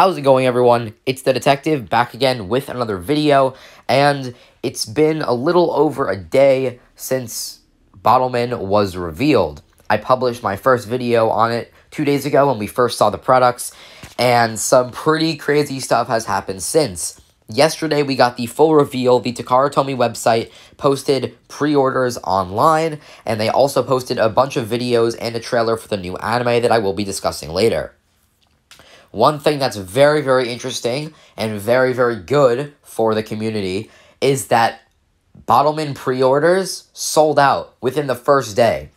How's it going, everyone? It's the detective back again with another video, and it's been a little over a day since Bottleman was revealed. I published my first video on it two days ago when we first saw the products, and some pretty crazy stuff has happened since. Yesterday, we got the full reveal. The Takara Tomy website posted pre orders online, and they also posted a bunch of videos and a trailer for the new anime that I will be discussing later. One thing that's very, very interesting and very, very good for the community is that Bottleman pre orders sold out within the first day.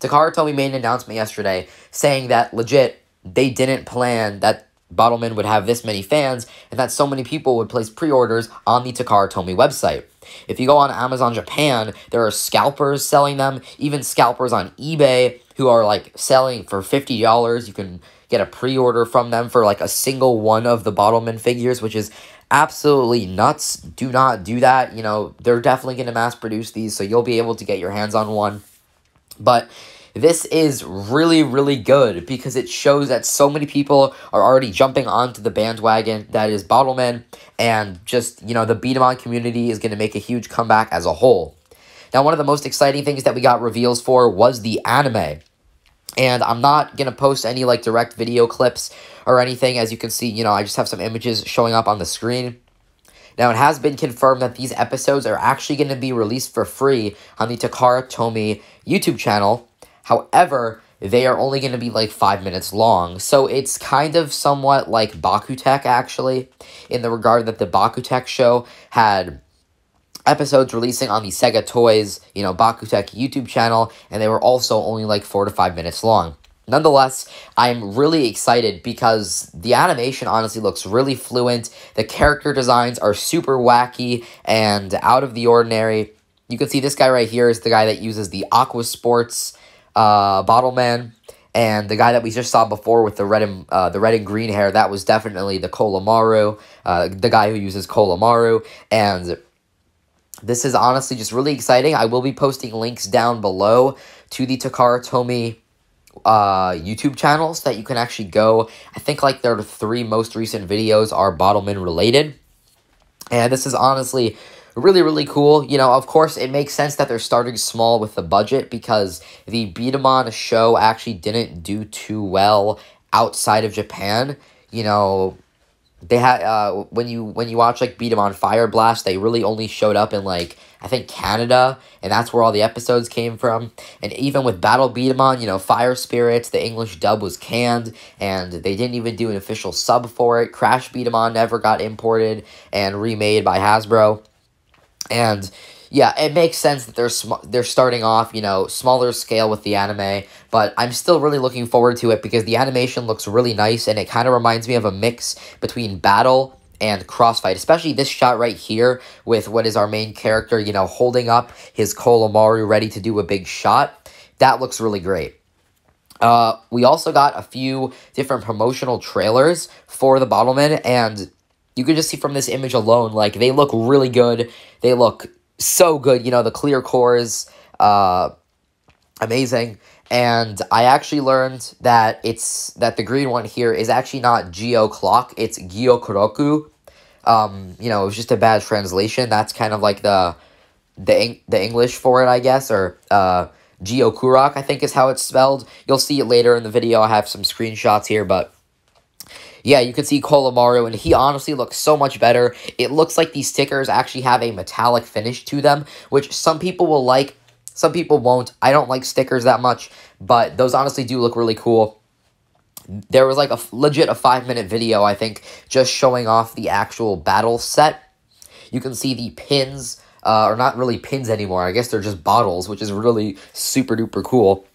Takara Tomy made an announcement yesterday saying that legit, they didn't plan that Bottleman would have this many fans and that so many people would place pre orders on the Takara Tomy website. If you go on Amazon Japan, there are scalpers selling them, even scalpers on eBay who are like selling for $50. You can get a pre-order from them for like a single one of the Bottleman figures, which is absolutely nuts. Do not do that. You know, they're definitely going to mass produce these, so you'll be able to get your hands on one. But this is really, really good because it shows that so many people are already jumping onto the bandwagon that is Bottleman, and just, you know, the B-Daman community is going to make a huge comeback as a whole. Now, one of the most exciting things that we got reveals for was the anime. And I'm not going to post any like direct video clips or anything. As you can see, you know, I just have some images showing up on the screen. Now, it has been confirmed that these episodes are actually going to be released for free on the Takara Tomy YouTube channel. However, they are only going to be like five minutes long. So it's kind of somewhat like Bakutech, actually, in the regard that the Bakutech show had episodes releasing on the Sega Toys, you know, Bakutech YouTube channel, and they were also only like four to five minutes long. Nonetheless, I'm really excited because the animation honestly looks really fluent. The character designs are super wacky and out of the ordinary. You can see this guy right here is the guy that uses the Aqua Sports uh, Bottle Man. And the guy that we just saw before with the red and uh, the red and green hair, that was definitely the Colamaru, uh, the guy who uses Colamaru. And this is honestly just really exciting. I will be posting links down below to the Takara Tomy uh, YouTube channels that you can actually go. I think like their three most recent videos are Bottleman related. And this is honestly really, really cool. You know, of course, it makes sense that they're starting small with the budget because the B-Daman show actually didn't do too well outside of Japan. You know, they had uh when you when you watch like B-Daman Fire Blast, they really only showed up in like I think Canada, and that's where all the episodes came from. And even with Battle B-Daman, you know, Fire Spirits, the English dub was canned, and they didn't even do an official sub for it. Crash B-Daman never got imported and remade by Hasbro, and yeah, it makes sense that they're sm- they're starting off, you know, smaller scale with the anime, but I'm still really looking forward to it because the animation looks really nice and it kind of reminds me of a mix between Battle and Crossfight, especially this shot right here with what is our main character, you know, holding up his Colamaru ready to do a big shot. That looks really great. Uh, we also got a few different promotional trailers for the Bottleman, and you can just see from this image alone, like, they look really good. They look so good. You know, the clear cores, uh, amazing. And I actually learned that it's that the green one here is actually not Geo Clock, it's Gyokoroku. Um, you know, it was just a bad translation. That's kind of like the the the English for it, I guess, or uh Gyokurock, I think is how it's spelled. You'll see it later in the video. I have some screenshots here, but yeah, you can see Colamaru, and he honestly looks so much better. It looks like these stickers actually have a metallic finish to them, which some people will like, some people won't. I don't like stickers that much, but those honestly do look really cool. There was like a legit a five minute video, I think, just showing off the actual battle set. You can see the pins, uh, or not really pins anymore. I guess they're just bottles, which is really super duper cool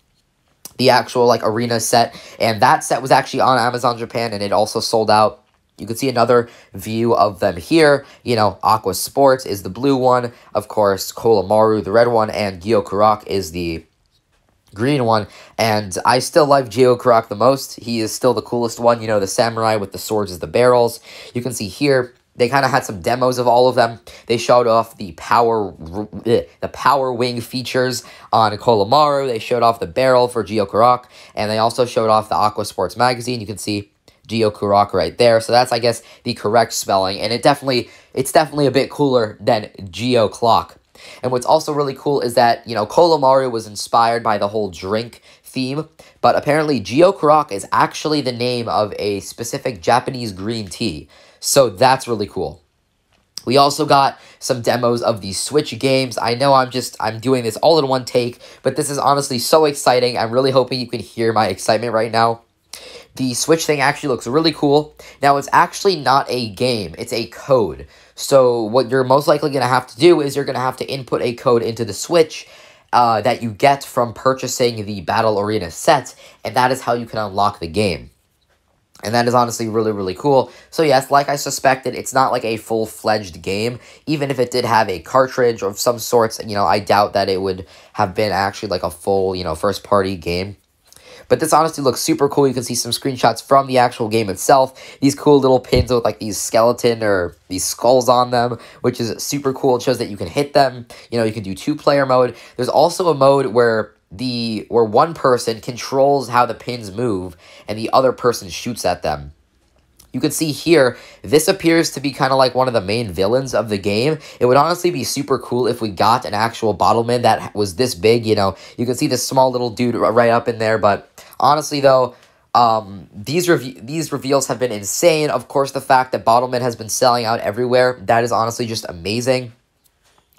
the actual like arena set and that set was actually on Amazon Japan and it also sold out you can see another view of them here. You know, Aqua Sports is the blue one. Of course, Colamaru, the red one, and Gyokurock is the green one. And I still like Gyokurock the most. He is still the coolest one. You know, the samurai with the swords as the barrels. You can see here, they kind of had some demos of all of them. They showed off the power eh, the power wing features on Colamaru. They showed off the barrel for Gyokurock, and they also showed off the Aqua Sports magazine. You can see Gyokurock right there. So that's, I guess, the correct spelling. And it definitely, it's definitely a bit cooler than Geo Clock. And what's also really cool is that, you know, Colamaru was inspired by the whole drink theme, but apparently Geo Gyokurock is actually the name of a specific Japanese green tea. So that's really cool. We also got some demos of the Switch games. I know I'm just, I'm doing this all in one take, but this is honestly so exciting. I'm really hoping you can hear my excitement right now. The Switch thing actually looks really cool. Now, it's actually not a game, it's a code. So, what you're most likely going to have to do is you're going to have to input a code into the Switch uh, that you get from purchasing the Battle Arena set, and that is how you can unlock the game. And that is honestly really, really cool. So yes, like I suspected, it's not like a full-fledged game. Even if it did have a cartridge of some sorts, you know, I doubt that it would have been actually like a full, you know, first-party game. But this honestly looks super cool. You can see some screenshots from the actual game itself. These cool little pins with like these skeleton or these skulls on them, which is super cool. It shows that you can hit them. You know, you can do two-player mode. There's also a mode where the where one person controls how the pins move and the other person shoots at them. You can see here, this appears to be kind of like one of the main villains of the game. It would honestly be super cool if we got an actual Bottleman that was this big, you know. You can see this small little dude right up in there, but honestly though, um, these rev these reveals have been insane. Of course, the fact that Bottleman has been selling out everywhere, that is honestly just amazing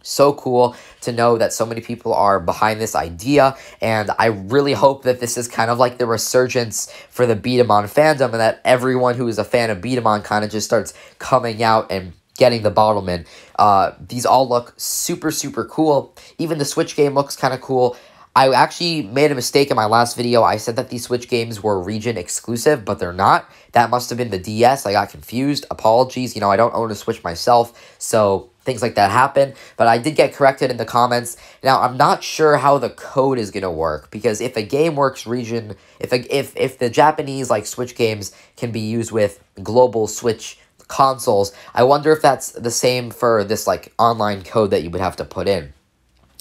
so cool to know that so many people are behind this idea and i really hope that this is kind of like the resurgence for the B-Daman fandom and that everyone who is a fan of B-Daman kind of just starts coming out and getting the Bottleman. Uh, these all look super, super cool. Even the Switch game looks kind of cool. I actually made a mistake in my last video. I said that these Switch games were region exclusive, but they're not. That must have been the DS. I got confused. Apologies. You know, I don't own a Switch myself, so things like that happen. But I did get corrected in the comments. Now, I'm not sure how the code is going to work, because if a game works region, if, a, if, if the Japanese, like, Switch games can be used with global Switch consoles, I wonder if that's the same for this, like, online code that you would have to put in.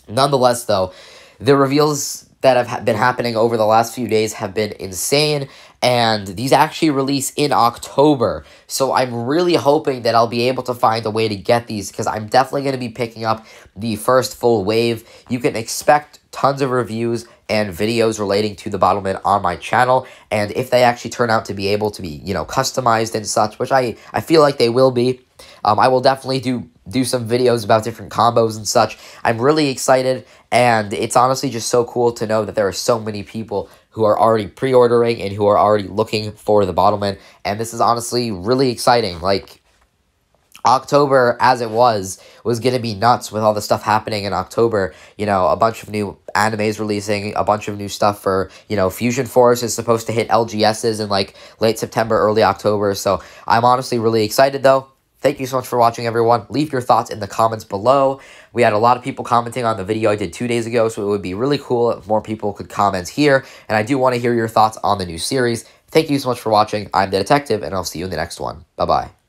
Nonetheless, though, the reveals that have been happening over the last few days have been insane, and these actually release in October. So I'm really hoping that I'll be able to find a way to get these because I'm definitely going to be picking up the first full wave. You can expect tons of reviews and videos relating to the Bottleman on my channel, and if they actually turn out to be able to be, you know, customized and such, which I, I feel like they will be, um, I will definitely do do some videos about different combos and such. I'm really excited, and it's honestly just so cool to know that there are so many people who are already pre-ordering and who are already looking for the Bottleman, and this is honestly really exciting. Like, October, as it was, was going to be nuts with all the stuff happening in October. You know, a bunch of new animes releasing, a bunch of new stuff for, you know, Fusion Force is supposed to hit LGSs in like late September, early October. So I'm honestly really excited though. Thank you so much for watching, everyone. Leave your thoughts in the comments below. We had a lot of people commenting on the video I did two days ago, so it would be really cool if more people could comment here. And I do want to hear your thoughts on the new series. Thank you so much for watching. I'm the Detective, and I'll see you in the next one. Bye-bye.